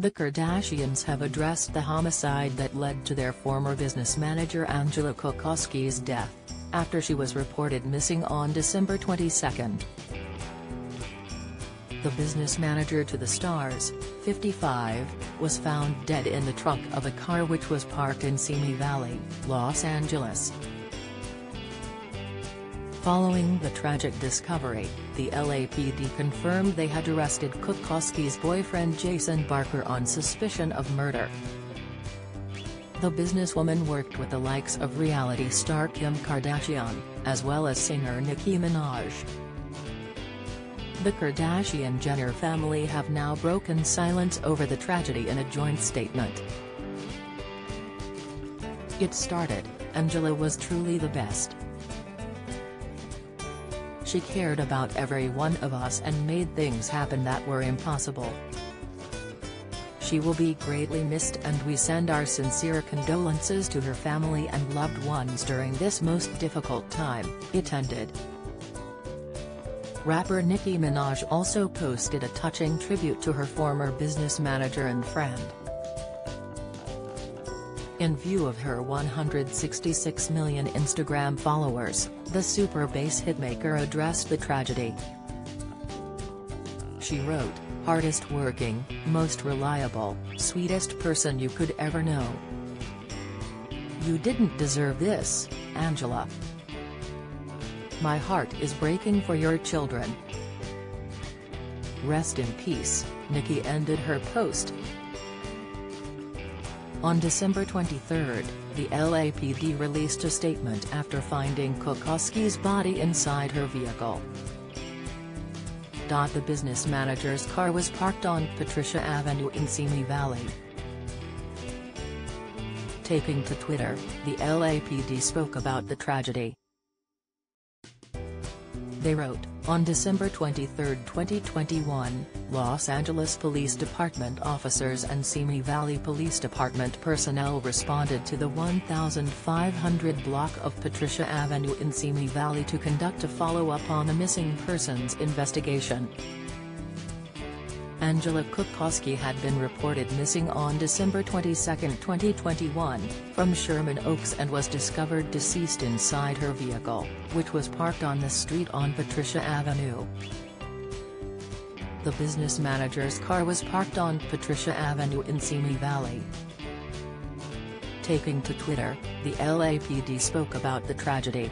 The Kardashians have addressed the homicide that led to their former business manager Angela Kukawski's death, after she was reported missing on December 22. The business manager to the stars, 55, was found dead in the trunk of a car which was parked in Simi Valley, Los Angeles. Following the tragic discovery, the LAPD confirmed they had arrested Kukawski's boyfriend Jason Barker on suspicion of murder. The businesswoman worked with the likes of reality star Kim Kardashian, as well as singer Nicki Minaj. The Kardashian-Jenner family have now broken silence over the tragedy in a joint statement. It started, Angela was truly the best. She cared about every one of us and made things happen that were impossible. She will be greatly missed and we send our sincere condolences to her family and loved ones during this most difficult time, it ended. Rapper Nicki Minaj also posted a touching tribute to her former business manager and friend. In view of her 166 million Instagram followers, the super bass hitmaker addressed the tragedy. She wrote, hardest working, most reliable, sweetest person you could ever know. You didn't deserve this, Angela. My heart is breaking for your children. Rest in peace, Nicki ended her post. On December 23, the LAPD released a statement after finding Kukawski's body inside her vehicle. The business manager's car was parked on Patricia Avenue in Simi Valley. Taking to Twitter, the LAPD spoke about the tragedy. They wrote, on December 23, 2021, Los Angeles Police Department officers and Simi Valley Police Department personnel responded to the 1500 block of Patricia Avenue in Simi Valley to conduct a follow-up on a missing persons investigation. Angela Kukawski had been reported missing on December 22, 2021, from Sherman Oaks and was discovered deceased inside her vehicle, which was parked on the street on Patricia Avenue. The business manager's car was parked on Patricia Avenue in Simi Valley. Taking to Twitter, the LAPD spoke about the tragedy.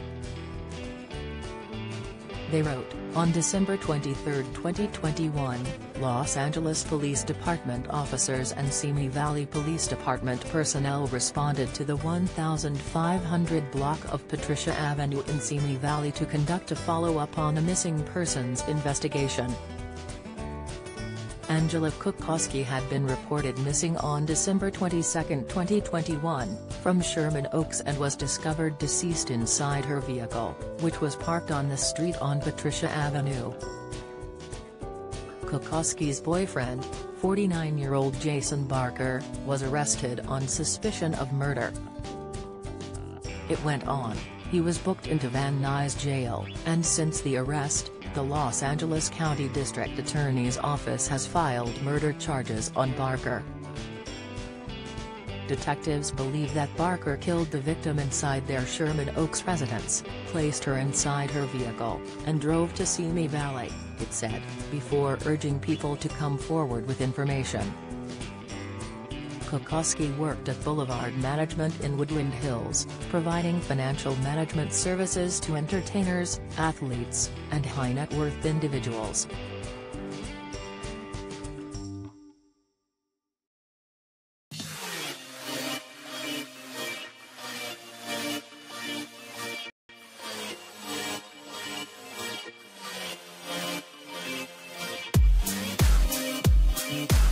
They wrote, on December 23, 2021, Los Angeles Police Department officers and Simi Valley Police Department personnel responded to the 1500 block of Patricia Avenue in Simi Valley to conduct a follow-up on a missing persons investigation. Angela Kukawski had been reported missing on December 22, 2021, from Sherman Oaks and was discovered deceased inside her vehicle, which was parked on the street on Patricia Avenue. Kukawski's boyfriend, 49-year-old Jason Barker, was arrested on suspicion of murder. It went on, he was booked into Van Nuys jail, and since the arrest, the Los Angeles County District Attorney's Office has filed murder charges on Barker. Detectives believe that Barker killed the victim inside their Sherman Oaks residence, placed her inside her vehicle, and drove to Simi Valley, it said, before urging people to come forward with information. Kukawski worked at Boulevard Management in Woodland Hills, providing financial management services to entertainers, athletes, and high-net-worth individuals. We'll be right back.